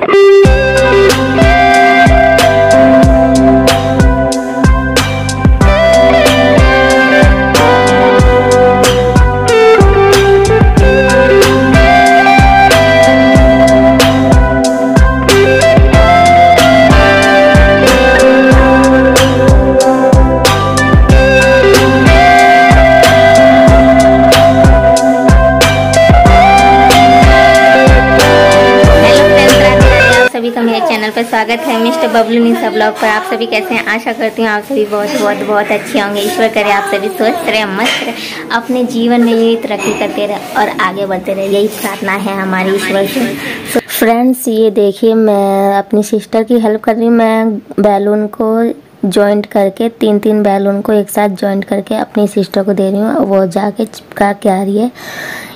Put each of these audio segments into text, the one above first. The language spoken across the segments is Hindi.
you. सभी का मेरे चैनल पर स्वागत है। मिस्टर बबलू निशा ब्लॉग पर आप सभी कैसे हैं? आशा करती हूँ आप सभी बहुत बहुत बहुत अच्छे होंगे। ईश्वर करे, आप सभी स्वस्थ रहे, मस्त रहे। अपने जीवन में यही तरक्की करते रहे और आगे बढ़ते रहे। यही प्रार्थना है हमारी ईश्वर से। फ्रेंड्स ये देखिए, मैं अपनी सिस्टर की हेल्प कर रही हूँ। मैं बैलून को जॉइंट करके तीन तीन बैलून को एक साथ जॉइंट करके अपनी सिस्टर को दे रही हूँ। वो जाके चिपका के आ रही है?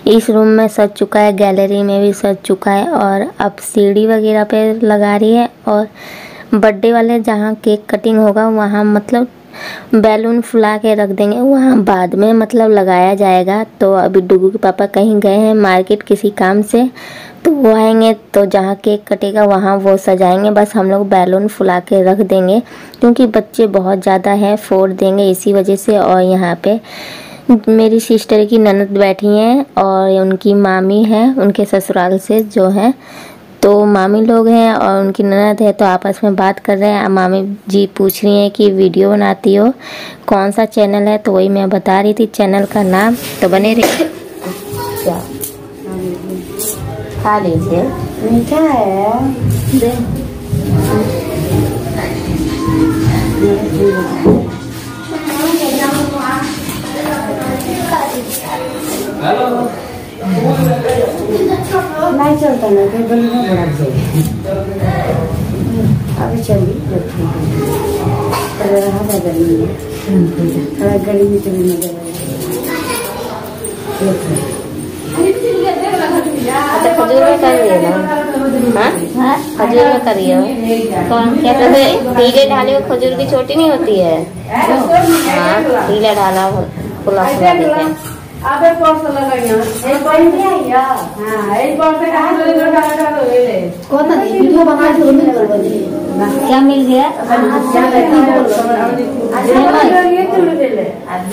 इस रूम में सज चुका है गैलरी में भी सज चुका है और अब सीढ़ी वगैरह पे लगा रही है और बर्थडे वाले जहाँ केक कटिंग होगा, वहाँ मतलब बैलून फुला के रख देंगे। वहाँ बाद में मतलब लगाया जाएगा। तो अभी डुगू के पापा कहीं गए हैं मार्केट किसी काम से तो वो आएँगे तो जहाँ केक कटेगा, वहाँ वो सजाएँगे। बस हम लोग बैलून फुला के रख देंगे, क्योंकि बच्चे बहुत ज़्यादा हैं, फोड़ देंगे इसी वजह से। और यहाँ पे मेरी सिस्टर की ननद बैठी हैं और उनकी मामी है, उनके ससुराल से जो हैं। तो मामी लोग हैं और उनकी ननद है तो आपस में बात कर रहे हैं। मामी जी पूछ रही हैं कि वीडियो बनाती हो, कौन सा चैनल है? तो वही मैं बता रही थी, चैनल का नाम तो बने रही क्या? खा लीजिए। मीठा है। दे। नहीं चलता ना बड़ी अभी चली रहा था गर्मी में। थोड़ा गर्मी में चली नज़र आ अच्छा खजूर में कर रही हो? खजूर में कर रही हो क्या कहते पीले ढाले हो खजूर की छोटी नहीं होती है? हाँ पीला ढाला खुला क्या मिल गया?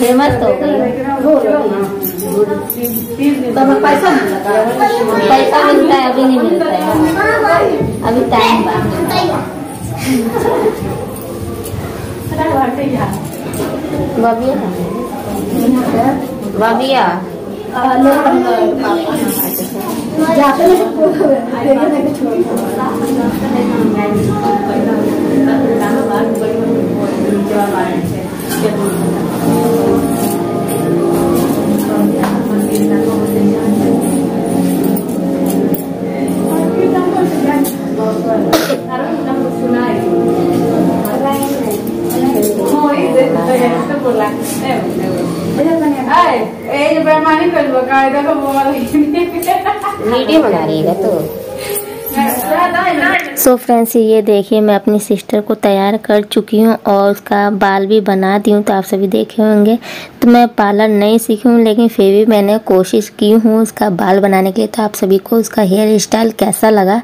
फ़ेमस। तो तब पैसा मिलता है पैसा मिलता है अभी नहीं मिलता है अभी टाइम बबिया बबिया मैंने कल बकायदा का वो वाला वीडियो बना रही है तो सो so फ्रेंड्स ये देखिए मैं अपनी सिस्टर को तैयार कर चुकी हूँ और उसका बाल भी बना दी हूँ तो आप सभी देखे होंगे। तो मैं पार्लर नहीं सीखी हूँ लेकिन फिर भी मैंने कोशिश की हूँ उसका बाल बनाने के लिए। तो आप सभी को उसका हेयर स्टाइल कैसा लगा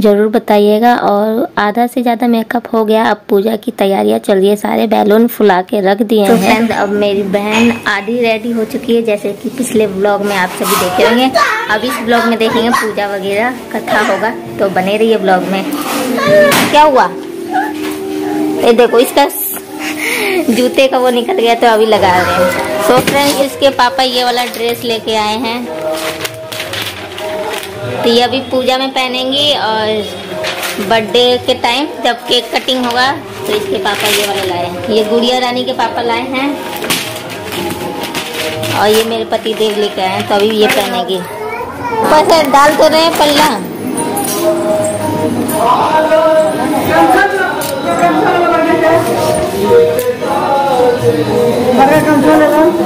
ज़रूर बताइएगा। और आधा से ज़्यादा मेकअप हो गया अब पूजा की तैयारियाँ चल रही है सारे बैलून फुला के रख दिए तो फ्रेंड्स अब मेरी बहन आधी रेडी हो चुकी है जैसे कि पिछले ब्लॉग में आप सभी देखे होंगे। अब इस ब्लॉग में देखेंगे पूजा वगैरह कथा होगा। तो बने रहिए ब्लॉग में। क्या हुआ? ये देखो, इसका जूते का वो निकल गया तो अभी लगा रहे हैं। सो फ्रेंड्स इसके पापा ये वाला ड्रेस लेके आए हैं। तो ये अभी पूजा में पहनेंगी और बर्थडे के टाइम जब केक कटिंग होगा तो इसके पापा ये वाला लाए हैं। ये गुड़िया रानी के पापा लाए हैं। और ये मेरे पति देव लेके आए हैं तो अभी ये पहनेगी। ऊपर से डाल तो रहे हैं, पल्ला।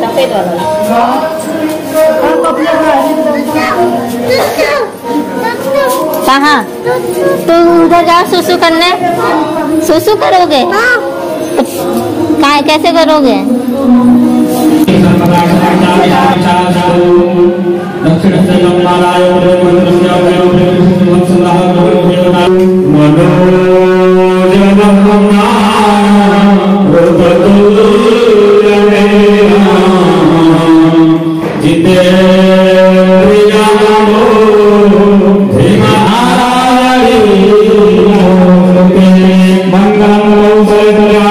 सफ़ेद वाला कहाँ? तो उधर जाओ सुसु करने। सुसु करोगे? कहाँ कैसे करोगे? दक्षिण पुनः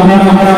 Amém.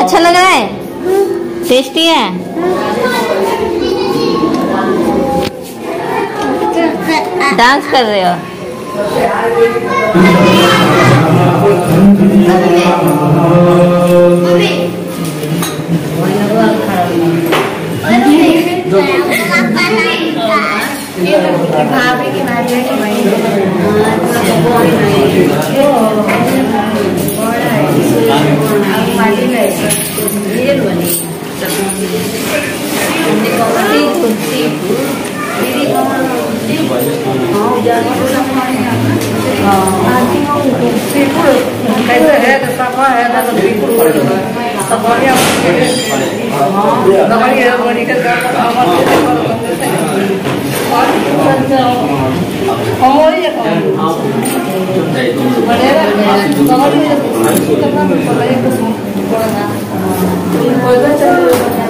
अच्छा लग रहा है? टेस्टी है? डांस कर रहे हो? कैसे है तो सफ़ा है ना तो बिल्कुल सब बढ़िया दवाई है बड़ी के कर हमारी ये बढ़ेगा दवाई कितना पड़ा एक बड़ा कोई तो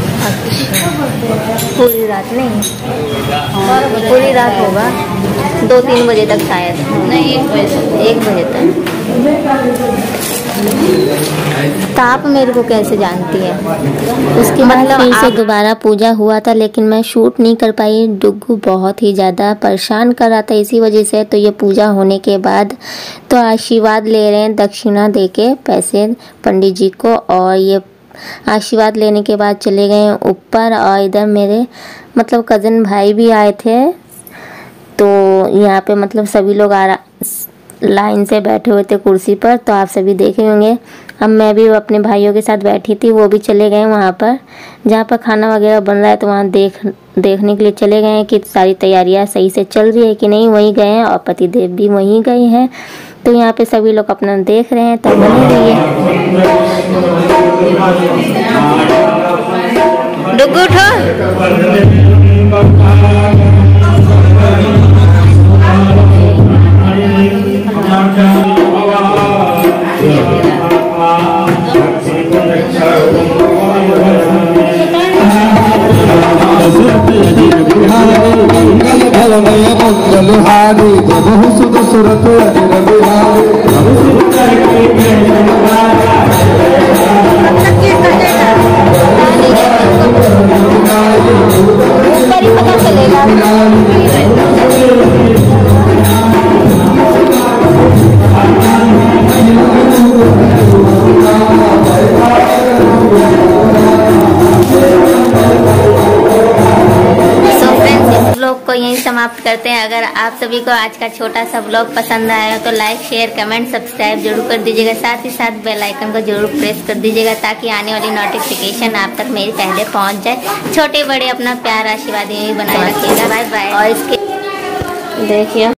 पूरी रात नहीं। पूरी रात होगा। दो तीन बजे तक शायद। नहीं एक बजे एक बजे तक। ताप मेरे को कैसे जानती है? उसके मतलब फिर से दोबारा पूजा हुआ था लेकिन मैं शूट नहीं कर पाई। डुगू बहुत ही ज़्यादा परेशान कर रहा था इसी वजह से। तो ये पूजा होने के बाद तो आशीर्वाद ले रहे हैं दक्षिणा दे के पैसे पंडित जी को और ये आशीर्वाद लेने के बाद चले गए ऊपर और इधर मेरे मतलब कज़न भाई भी आए थे। तो यहाँ पे मतलब सभी लोग आ लाइन से बैठे हुए थे कुर्सी पर तो आप सभी देखे होंगे। अब मैं भी अपने भाइयों के साथ बैठी थी, वो भी चले गए वहाँ पर। जहाँ पर खाना वगैरह बन रहा है तो वहाँ देख, देखने के लिए चले गए कि सारी तैयारियाँ सही से चल रही है कि नहीं। वहीं गए हैं और पतिदेव भी वहीं गए हैं। तो यहाँ पे सभी लोग अपना देख रहे हैं तो बने रहिए। डुग्गू उठो। मंगलहारी बहु सुख सुरत अजर बिहारी ऊपर ही पता चलेगा। समाप्त करते हैं। अगर आप सभी को आज का छोटा सा ब्लॉग पसंद आया तो लाइक शेयर कमेंट सब्सक्राइब ज़रूर कर दीजिएगा। साथ ही साथ बेल आइकन को ज़रूर प्रेस कर दीजिएगा, ताकि आने वाली नोटिफिकेशन आप तक मेरे पहले पहुँच जाए। छोटे बड़े अपना प्यार आशीर्वाद यही बनाए रखिएगा। बाय बाय और इसके देखिए।